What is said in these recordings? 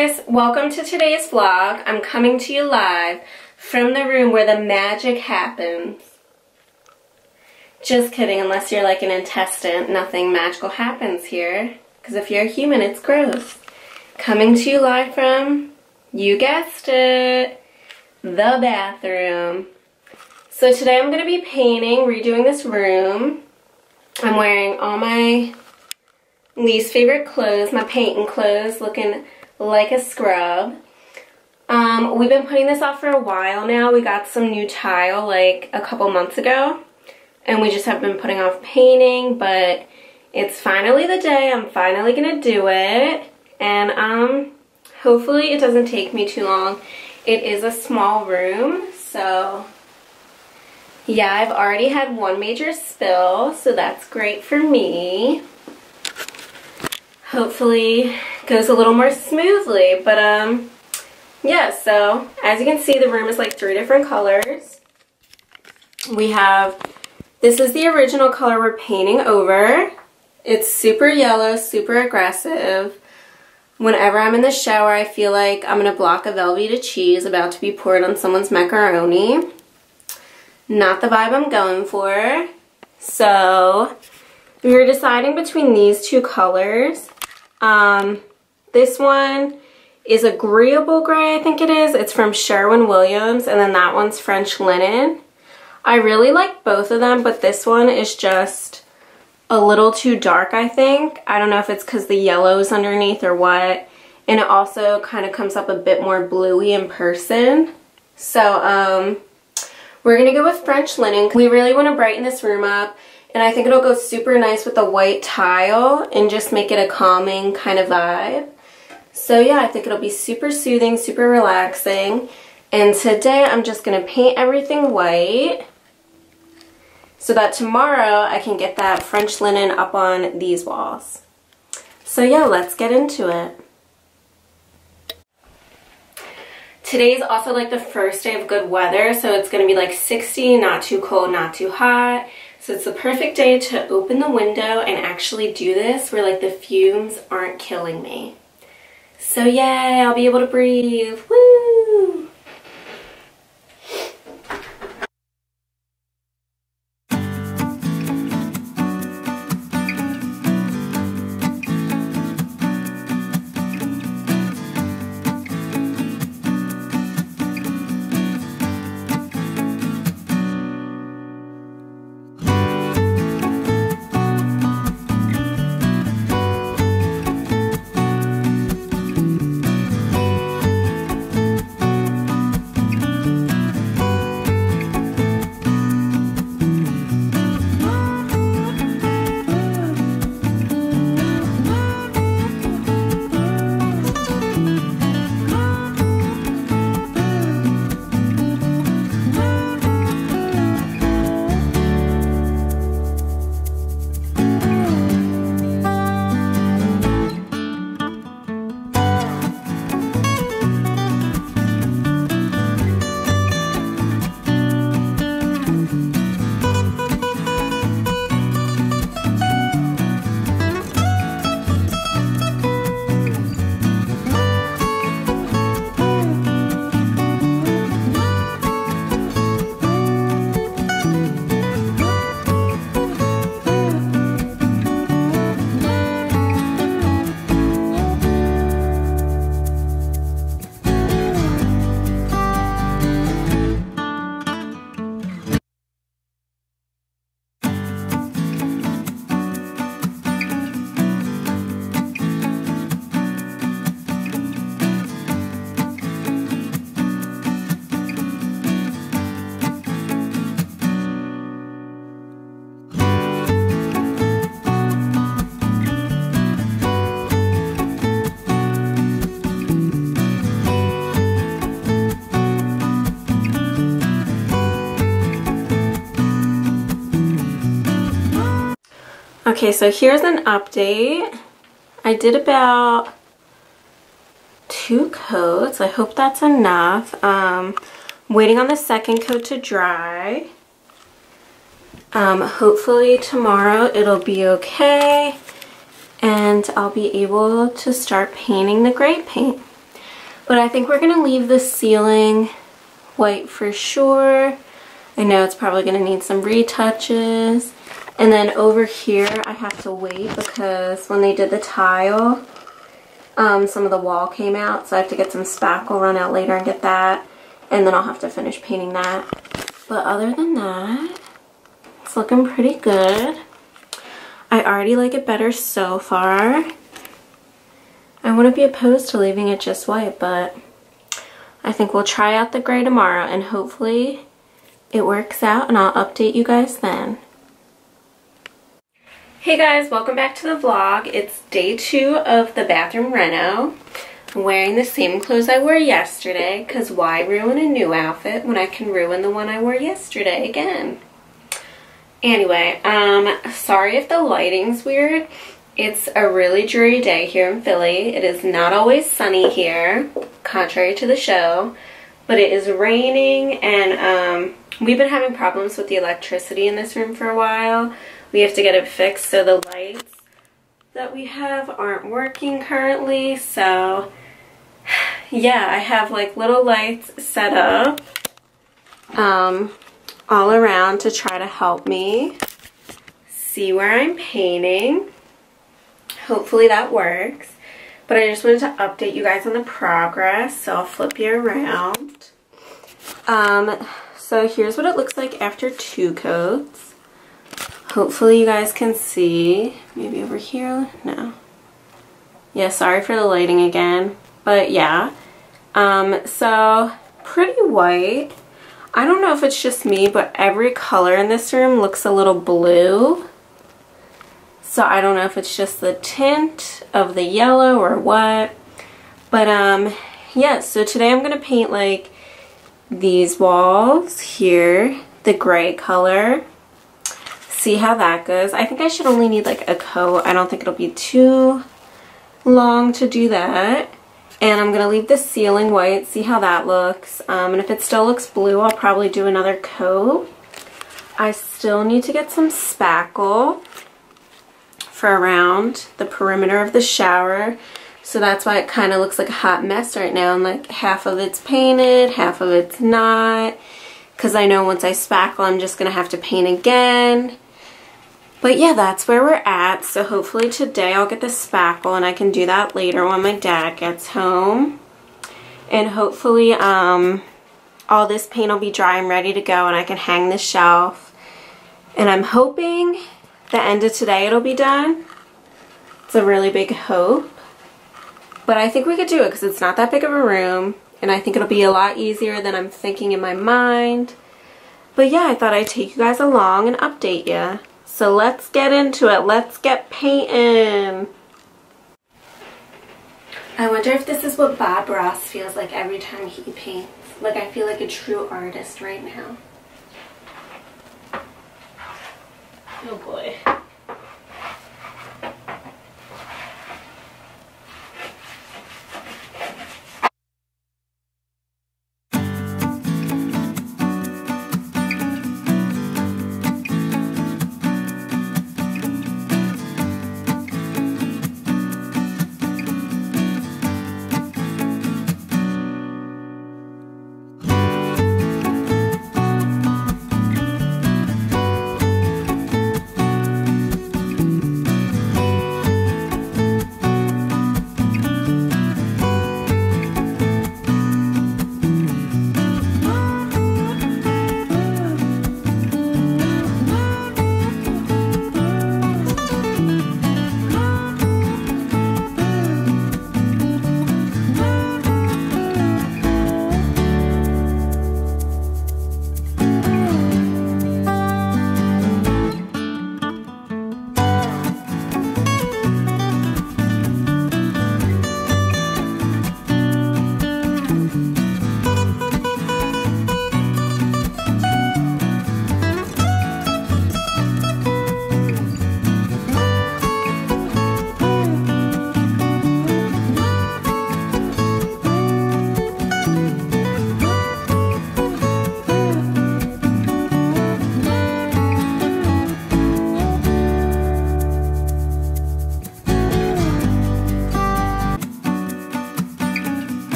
guys, welcome to today's vlog. I'm coming to you live from the room where the magic happens. Just kidding, unless you're like an intestine, nothing magical happens here. Because if you're a human, it's gross. Coming to you live from, you guessed it, the bathroom. So today I'm going to be painting, redoing this room. I'm wearing all my least favorite clothes, my painting clothes, looking like a scrub. Um, we've been putting this off for a while now. We got some new tile like a couple months ago. And we just have been putting off painting, but it's finally the day. I'm finally going to do it. And um, hopefully it doesn't take me too long. It is a small room, so yeah, I've already had one major spill, so that's great for me hopefully goes a little more smoothly. But um, yeah, so as you can see, the room is like three different colors. We have, this is the original color we're painting over. It's super yellow, super aggressive. Whenever I'm in the shower, I feel like I'm in a block of Velveeta cheese about to be poured on someone's macaroni. Not the vibe I'm going for. So, we were deciding between these two colors. Um, this one is Agreeable Gray, I think it is. It's from Sherwin-Williams, and then that one's French Linen. I really like both of them, but this one is just a little too dark, I think. I don't know if it's because the yellow's underneath or what. And it also kind of comes up a bit more bluey in person. So, um, we're going to go with French Linen. We really want to brighten this room up. And I think it'll go super nice with the white tile and just make it a calming kind of vibe. So yeah, I think it'll be super soothing, super relaxing. And today I'm just going to paint everything white so that tomorrow I can get that French linen up on these walls. So yeah, let's get into it. Today's also like the first day of good weather, so it's going to be like 60, not too cold, not too hot. So it's the perfect day to open the window and actually do this where like the fumes aren't killing me. So yay, I'll be able to breathe. Woo! Okay, so here's an update. I did about two coats. I hope that's enough. Um, waiting on the second coat to dry. Um, hopefully tomorrow it'll be okay and I'll be able to start painting the gray paint. But I think we're going to leave the ceiling white for sure. I know it's probably going to need some retouches. And then over here, I have to wait because when they did the tile, um, some of the wall came out. So I have to get some spackle, run out later and get that. And then I'll have to finish painting that. But other than that, it's looking pretty good. I already like it better so far. I wouldn't be opposed to leaving it just white, but I think we'll try out the gray tomorrow and hopefully it works out and I'll update you guys then. Hey guys, welcome back to the vlog. It's day two of the bathroom reno. I'm wearing the same clothes I wore yesterday because why ruin a new outfit when I can ruin the one I wore yesterday again? Anyway, um, sorry if the lighting's weird. It's a really dreary day here in Philly. It is not always sunny here, contrary to the show, but it is raining and um, we've been having problems with the electricity in this room for a while. We have to get it fixed so the lights that we have aren't working currently. So yeah, I have like little lights set up um, all around to try to help me see where I'm painting. Hopefully that works. But I just wanted to update you guys on the progress, so I'll flip you around. Um, so here's what it looks like after two coats. Hopefully you guys can see. Maybe over here? No. Yeah, sorry for the lighting again. But yeah. Um, so pretty white. I don't know if it's just me, but every color in this room looks a little blue. So I don't know if it's just the tint of the yellow or what. But um, yeah, so today I'm going to paint like these walls here, the gray color. See how that goes. I think I should only need like a coat. I don't think it'll be too long to do that. And I'm going to leave the ceiling white, see how that looks. Um, and if it still looks blue, I'll probably do another coat. I still need to get some spackle for around the perimeter of the shower. So that's why it kind of looks like a hot mess right now. And like half of it's painted, half of it's not. Because I know once I spackle, I'm just going to have to paint again. But yeah, that's where we're at. So hopefully today I'll get the spackle and I can do that later when my dad gets home. And hopefully um, all this paint will be dry and ready to go and I can hang the shelf. And I'm hoping the end of today it'll be done. It's a really big hope. But I think we could do it because it's not that big of a room. And I think it'll be a lot easier than I'm thinking in my mind. But yeah, I thought I'd take you guys along and update you. So let's get into it. Let's get painting. I wonder if this is what Bob Ross feels like every time he paints. Like I feel like a true artist right now. Oh boy.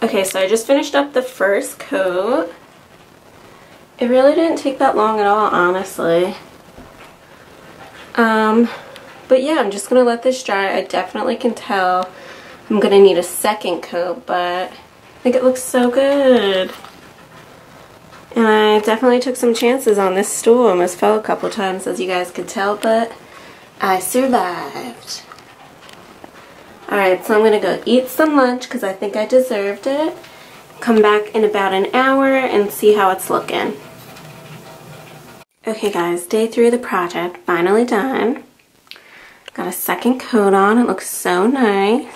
Okay, so I just finished up the first coat. It really didn't take that long at all, honestly. Um, but yeah, I'm just going to let this dry. I definitely can tell I'm going to need a second coat, but I think it looks so good. And I definitely took some chances on this stool. Almost fell a couple times, as you guys could tell, but I survived. Alright, so I'm going to go eat some lunch because I think I deserved it. Come back in about an hour and see how it's looking. Okay guys, day three of the project, finally done. Got a second coat on, it looks so nice.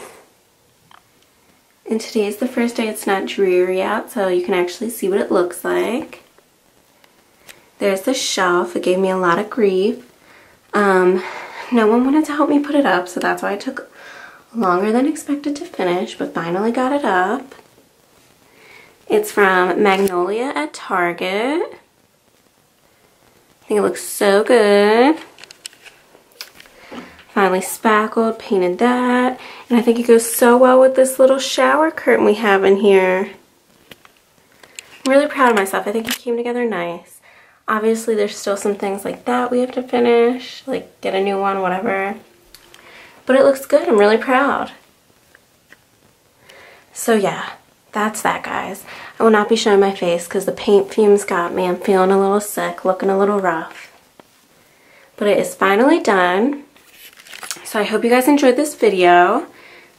And today is the first day it's not dreary out, so you can actually see what it looks like. There's the shelf, it gave me a lot of grief. Um, no one wanted to help me put it up, so that's why I took longer than expected to finish, but finally got it up. It's from Magnolia at Target I think it looks so good. Finally spackled, painted that. And I think it goes so well with this little shower curtain we have in here. I'm really proud of myself. I think it came together nice. Obviously, there's still some things like that we have to finish, like get a new one, whatever. But it looks good. I'm really proud. So yeah, that's that, guys. I will not be showing my face because the paint fumes got me. I'm feeling a little sick, looking a little rough. But it is finally done. So I hope you guys enjoyed this video.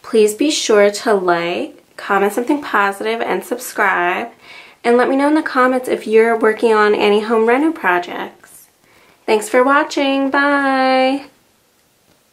Please be sure to like, comment something positive, and subscribe. And let me know in the comments if you're working on any home reno projects. Thanks for watching. Bye!